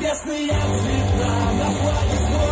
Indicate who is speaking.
Speaker 1: Небесные цвета на флаге свой